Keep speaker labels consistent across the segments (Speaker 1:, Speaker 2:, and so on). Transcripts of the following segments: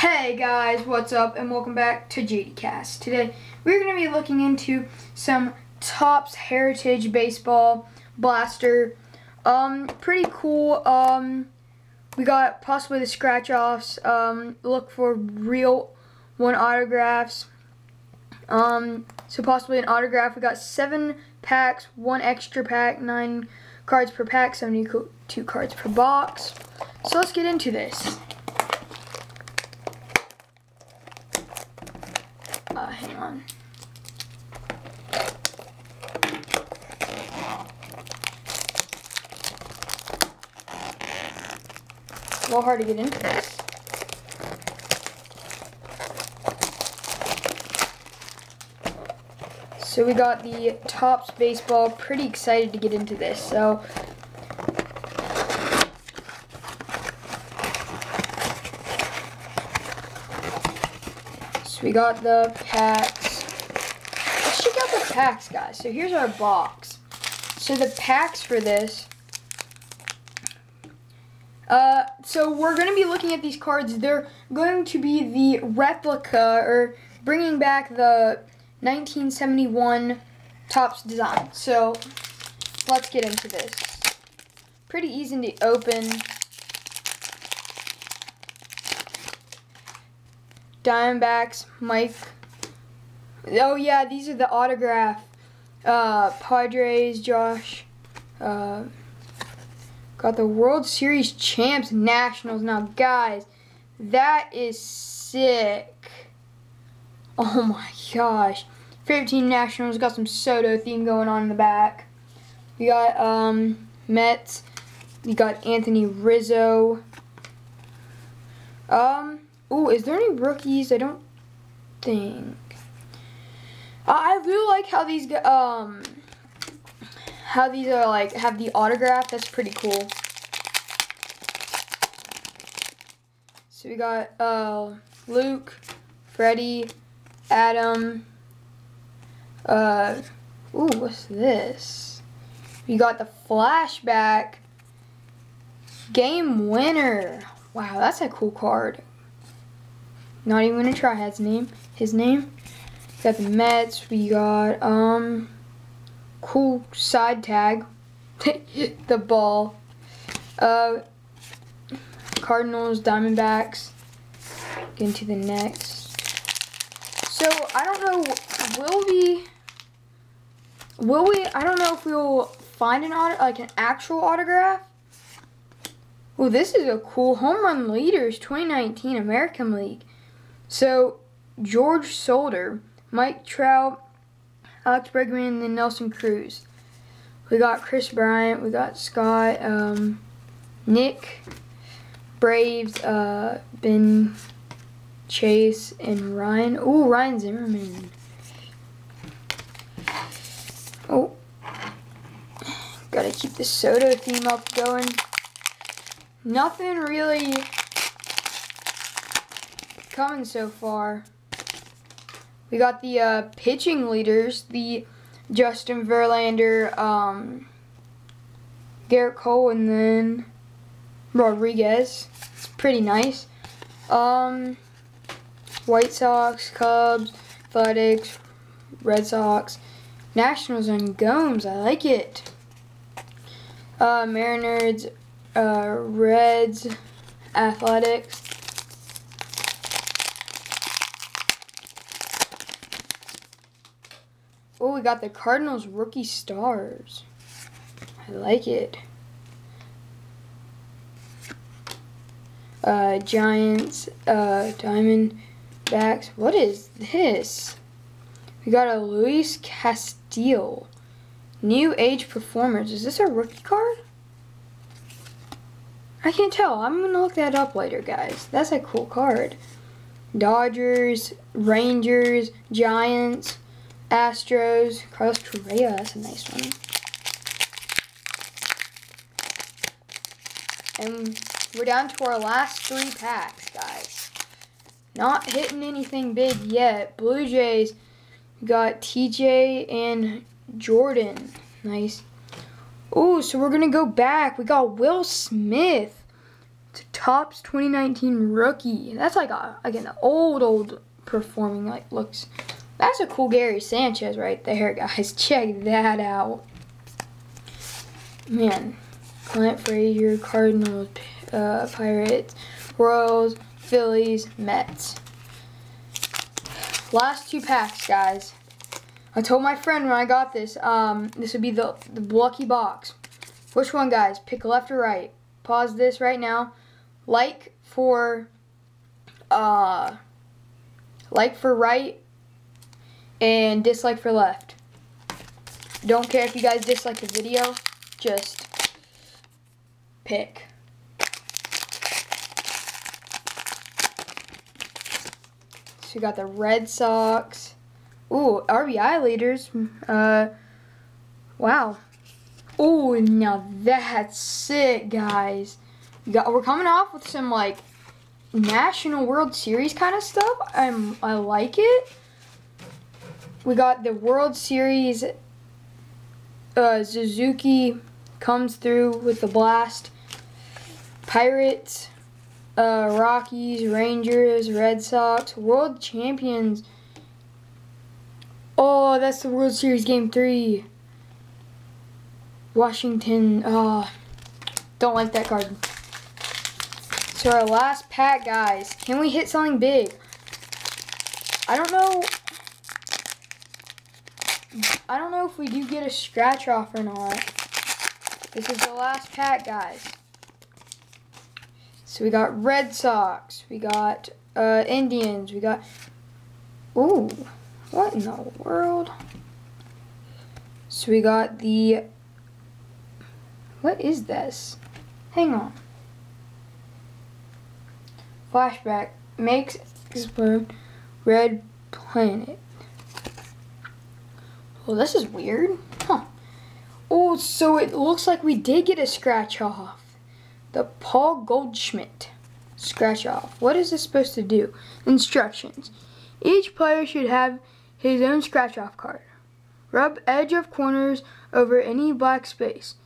Speaker 1: Hey guys, what's up and welcome back to JD Kast. Today we're going to be looking into some Topps Heritage Baseball Blaster. Um, pretty cool. Um, we got possibly the scratch offs. Um, look for real one autographs. Um, so possibly an autograph. We got seven packs, one extra pack, nine cards per pack, 72 cards per box. So let's get into this. Uh, hang on. a little hard to get into this. So we got the Topps Baseball. Pretty excited to get into this. So We got the packs. Let's check out the packs, guys. So here's our box. So the packs for this. Uh, so we're going to be looking at these cards. They're going to be the replica or bringing back the 1971 Topps design. So let's get into this. Pretty easy to open. Diamondbacks, Mike. Oh yeah, these are the autograph. Uh, Padres, Josh. Uh, got the World Series champs, Nationals. Now, guys, that is sick. Oh my gosh. Favorite team Nationals got some Soto theme going on in the back. We got um, Mets. We got Anthony Rizzo. Um, Oh, is there any rookies? I don't think. I do like how these um how these are like have the autograph. That's pretty cool. So we got uh Luke, Freddie, Adam. Uh, ooh, what's this? We got the flashback game winner. Wow, that's a cool card. Not even gonna try his name. His name. We got the Mets. We got um cool side tag. the ball. Uh Cardinals, Diamondbacks. Get into the next. So I don't know will we will we I don't know if we'll find an auto like an actual autograph. Well, this is a cool home run leaders 2019 American League. So, Jorge Soler, Mike Trout, Alex Bregman, and then Nelson Cruz. We got Kris Bryant, we got Scott, um, Nick, Braves, uh, Ben Chase, and Ryan. Oh, Ryan Zimmerman. Oh, gotta keep the Soto theme up going. Nothing really coming so far. We got the uh, pitching leaders, the Justin Verlander, um, Gerrit Cole, and then Rodriguez. It's pretty nice. Um, White Sox, Cubs, Athletics, Red Sox, Nationals, and Gomes. I like it. Uh, Mariners, uh, Reds, Athletics, Oh, we got the Cardinals rookie stars. I like it. Uh, Giants, uh, Diamondbacks. What is this? We got a Luis Castillo. New Age Performers. Is this a rookie card? I can't tell. I'm going to look that up later, guys. That's a cool card. Dodgers, Rangers, Giants, Astros, Carlos Correa, that's a nice one. And we're down to our last three packs, guys. Not hitting anything big yet. Blue Jays got TJ and Jordan. Nice. Oh, so we're going to go back. We got Will Smith to Topps 2019 rookie. That's like a again old old performing like looks. That's a cool Gary Sanchez right there, guys. Check that out. Man, Clint Frazier, Cardinals, uh, Pirates, Royals, Phillies, Mets. Last two packs, guys. I told my friend when I got this, um, this would be the, the lucky box. Which one, guys? Pick left or right. Pause this right now. Like for, uh, like for right, and dislike for left. Don't care if you guys dislike the video, just pick. So we got the Red Sox. Ooh, RBI leaders. Uh, wow. Oh, now that's sick, guys. We got, we're coming off with some like National World Series kind of stuff. I'm I like it. We got the World Series. Uh, Suzuki comes through with the blast. Pirates uh, Rockies, Rangers, Red Sox, World Champions. Oh, that's the World Series Game 3. Washington, oh, don't like that card. So our last pack, guys. Can we hit something big? I don't know. I don't know if we do get a scratch off or not. This is the last pack, guys. So we got Red Sox, we got uh, Indians, we got. Ooh, what in the world? So we got the. What is this? Hang on. Flashback makes explode red planet. Well, this is weird. Huh. Oh, so it looks like we did get a scratch off. The Paul Goldschmidt scratch off. What is this supposed to do? Instructions. Each player should have his own scratch off card. Rub edge of corners over any black space.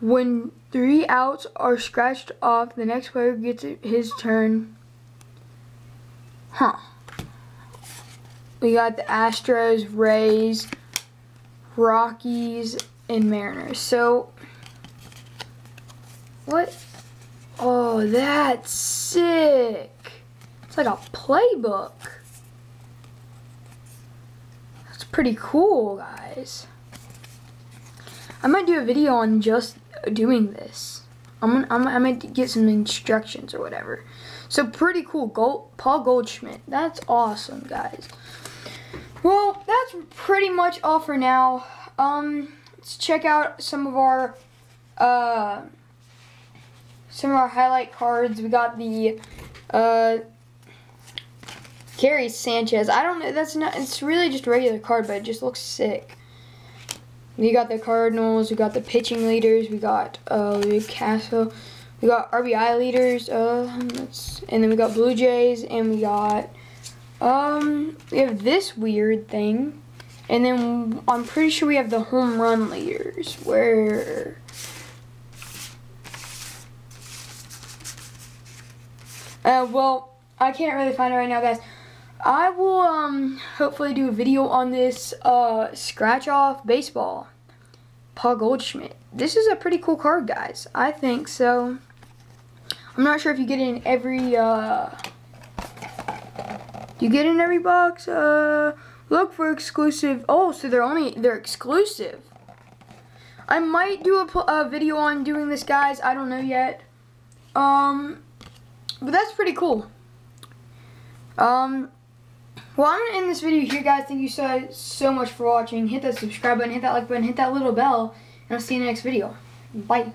Speaker 1: When three outs are scratched off, the next player gets his turn. Huh. We got the Astros, Rays, Rockies, and Mariners. So what? Oh, that's sick. It's like a playbook. That's pretty cool, guys. I might do a video on just doing this. I'm I'm, I might get some instructions or whatever. So pretty cool. Gold, Paul Goldschmidt. That's awesome, guys. Well, that's pretty much all for now. Um, let's check out some of our uh, some of our highlight cards. We got the uh, Gary Sanchez. I don't know. That's not. It's really just a regular card, but it just looks sick. We got the Cardinals. We got the pitching leaders. We got uh, Luke Castle. We got RBI leaders. Uh, and then we got Blue Jays, and we got um, we have this weird thing. And then I'm pretty sure we have the home run leaders. Where Uh, well, I can't really find it right now, guys. I will um, hopefully do a video on this uh, scratch off baseball. Paul Goldschmidt. This is a pretty cool card, guys. I think so. I'm not sure if you get it in every, uh, you get in every box? Uh, look for exclusive. Oh, so they're only, they're exclusive. I might do a, a video on doing this, guys. I don't know yet. Um, but that's pretty cool. Um, well, I'm going to end this video here, guys. Thank you so, so much for watching. Hit that subscribe button, hit that like button, hit that little bell, and I'll see you in the next video. Bye.